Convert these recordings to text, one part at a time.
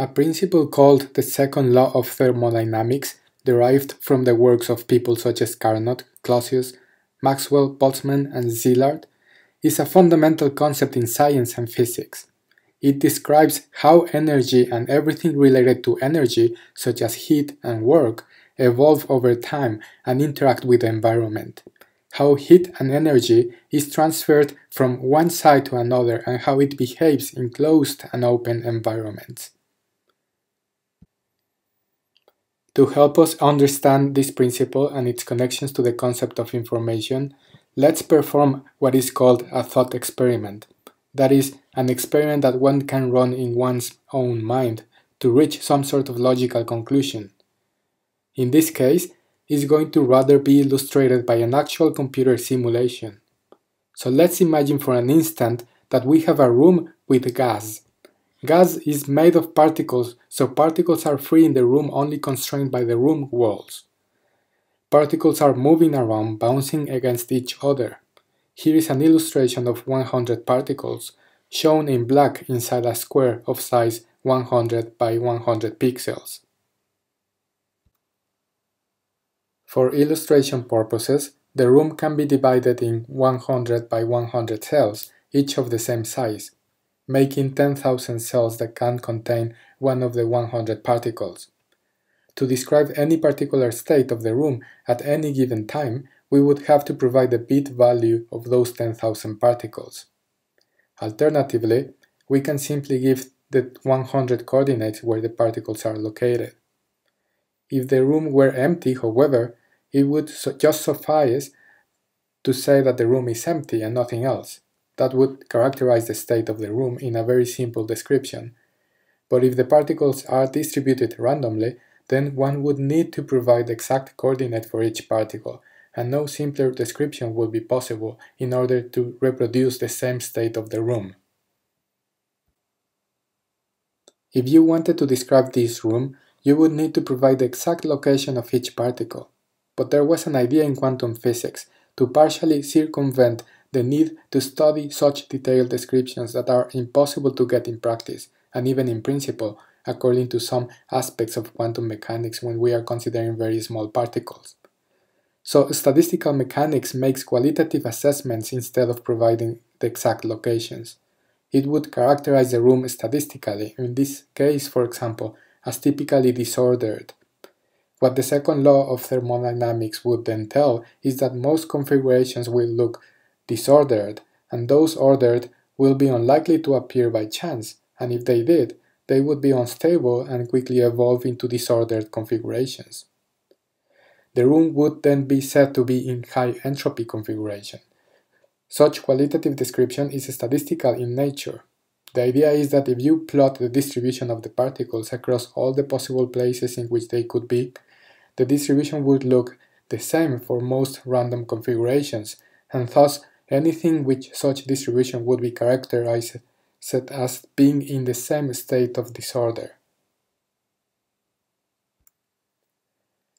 A principle called the second law of thermodynamics, derived from the works of people such as Carnot, Clausius, Maxwell, Boltzmann, and Szilard, is a fundamental concept in science and physics. It describes how energy and everything related to energy, such as heat and work, evolve over time and interact with the environment. How heat and energy is transferred from one side to another and how it behaves in closed and open environments. To help us understand this principle and its connections to the concept of information, let's perform what is called a thought experiment. That is, an experiment that one can run in one's own mind to reach some sort of logical conclusion. In this case, it's going to rather be illustrated by an actual computer simulation. So let's imagine for an instant that we have a room with gas. Gas is made of particles, so particles are free in the room only constrained by the room walls. Particles are moving around, bouncing against each other. Here is an illustration of 100 particles, shown in black inside a square of size 100 by 100 pixels. For illustration purposes, the room can be divided in 100 by 100 cells, each of the same size making 10,000 cells that can contain one of the 100 particles. To describe any particular state of the room at any given time, we would have to provide the bit value of those 10,000 particles. Alternatively, we can simply give the 100 coordinates where the particles are located. If the room were empty, however, it would just suffice to say that the room is empty and nothing else. That would characterize the state of the room in a very simple description. But if the particles are distributed randomly, then one would need to provide exact coordinate for each particle, and no simpler description would be possible in order to reproduce the same state of the room. If you wanted to describe this room, you would need to provide the exact location of each particle. But there was an idea in quantum physics to partially circumvent the need to study such detailed descriptions that are impossible to get in practice, and even in principle, according to some aspects of quantum mechanics when we are considering very small particles. So statistical mechanics makes qualitative assessments instead of providing the exact locations. It would characterize the room statistically, in this case, for example, as typically disordered. What the second law of thermodynamics would then tell is that most configurations will look disordered, and those ordered will be unlikely to appear by chance, and if they did, they would be unstable and quickly evolve into disordered configurations. The room would then be said to be in high entropy configuration. Such qualitative description is statistical in nature. The idea is that if you plot the distribution of the particles across all the possible places in which they could be, the distribution would look the same for most random configurations, and thus anything which such distribution would be characterized as being in the same state of disorder.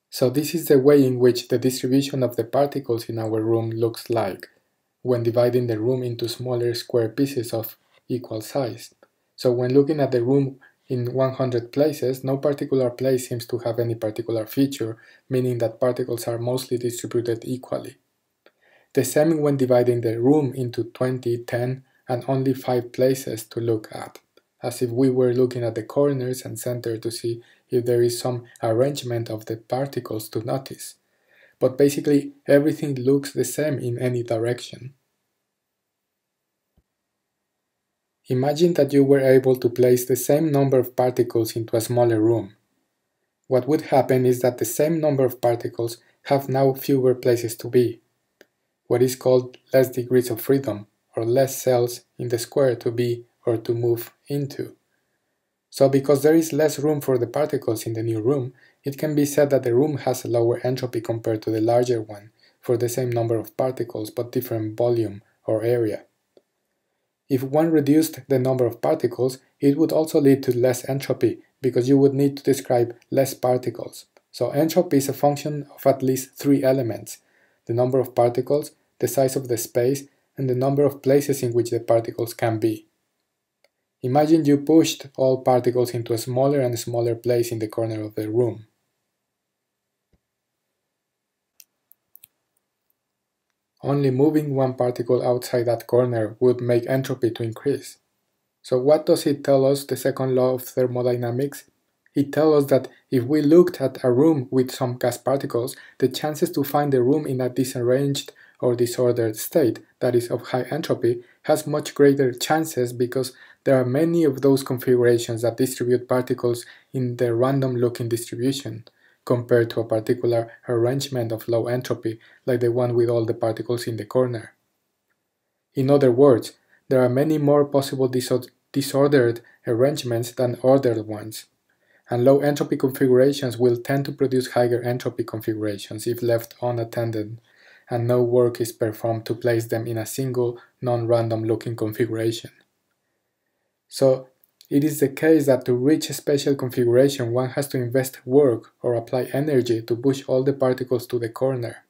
So this is the way in which the distribution of the particles in our room looks like, when dividing the room into smaller square pieces of equal size. So when looking at the room in 100 places, no particular place seems to have any particular feature, meaning that particles are mostly distributed equally. The same when dividing the room into 20, 10, and only 5 places to look at, as if we were looking at the corners and center to see if there is some arrangement of the particles to notice. But basically, everything looks the same in any direction. Imagine that you were able to place the same number of particles into a smaller room. What would happen is that the same number of particles have now fewer places to be, what is called less degrees of freedom, or less cells in the square to be or to move into. So because there is less room for the particles in the new room, it can be said that the room has a lower entropy compared to the larger one, for the same number of particles but different volume or area. If one reduced the number of particles, it would also lead to less entropy, because you would need to describe less particles. So entropy is a function of at least three elements, the number of particles, the size of the space, and the number of places in which the particles can be. Imagine you pushed all particles into a smaller and smaller place in the corner of the room. Only moving one particle outside that corner would make entropy to increase. So what does it tell us, the second law of thermodynamics? It tells us that if we looked at a room with some gas particles, the chances to find the room in a disarranged or disordered state, that is of high entropy, has much greater chances because there are many of those configurations that distribute particles in the random looking distribution, compared to a particular arrangement of low entropy, like the one with all the particles in the corner. In other words, there are many more possible disordered arrangements than ordered ones, and low entropy configurations will tend to produce higher entropy configurations if left unattended and no work is performed to place them in a single non-random looking configuration. So it is the case that to reach a special configuration one has to invest work or apply energy to push all the particles to the corner.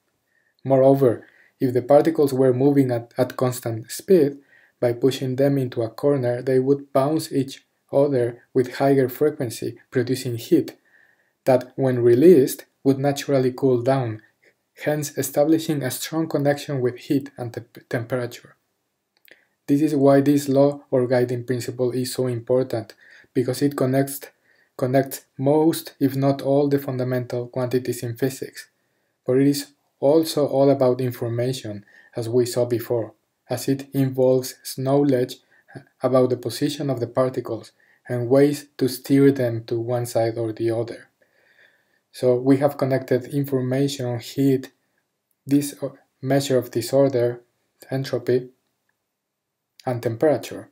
Moreover, if the particles were moving at, at constant speed, by pushing them into a corner they would bounce each other with higher frequency, producing heat, that when released would naturally cool down, hence establishing a strong connection with heat and te temperature. This is why this law or guiding principle is so important, because it connects, connects most, if not all, the fundamental quantities in physics. But it is also all about information, as we saw before, as it involves knowledge about the position of the particles and ways to steer them to one side or the other. So we have connected information, on heat, this measure of disorder, entropy, and temperature.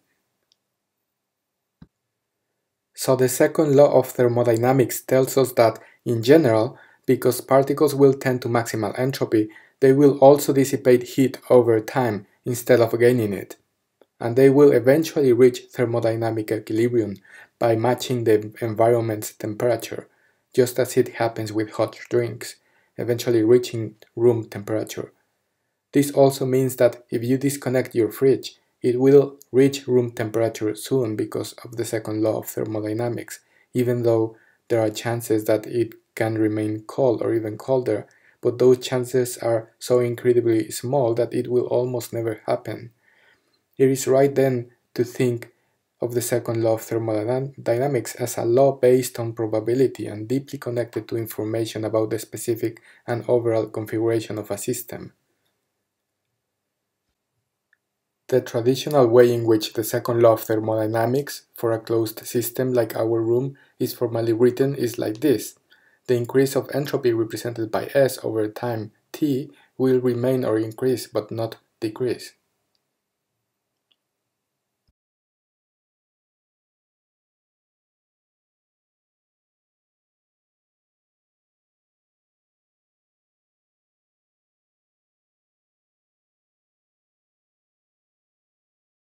So the second law of thermodynamics tells us that, in general, because particles will tend to maximal entropy, they will also dissipate heat over time instead of gaining it. And they will eventually reach thermodynamic equilibrium by matching the environment's temperature, just as it happens with hot drinks, eventually reaching room temperature. This also means that if you disconnect your fridge, it will reach room temperature soon because of the second law of thermodynamics, even though there are chances that it can remain cold or even colder, but those chances are so incredibly small that it will almost never happen. It is right then to think of the second law of thermodynamics as a law based on probability and deeply connected to information about the specific and overall configuration of a system. The traditional way in which the second law of thermodynamics for a closed system like our room is formally written is like this. The increase of entropy represented by S over time t will remain or increase but not decrease.